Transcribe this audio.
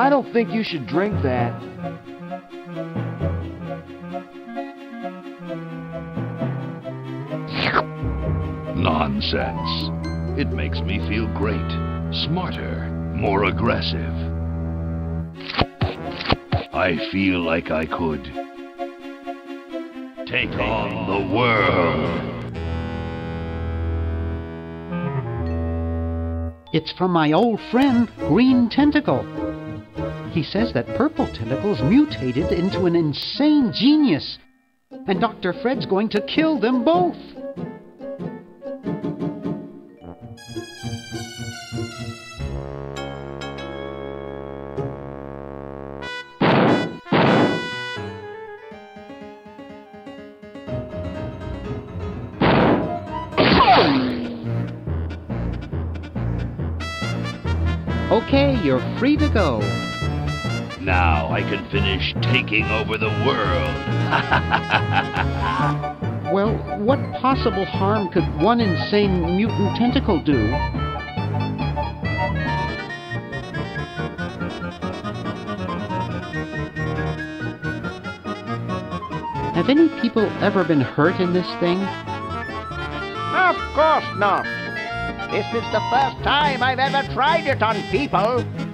I don't think you should drink that. Nonsense. It makes me feel great, smarter, more aggressive. I feel like I could take on the world. It's from my old friend, Green Tentacle. He says that Purple Tentacle's mutated into an insane genius, and Dr. Fred's going to kill them both. Okay, you're free to go. Now I can finish taking over the world. Well, what possible harm could one insane mutant tentacle do? Have any people ever been hurt in this thing? Of course not. This is the first time I've ever tried it on people.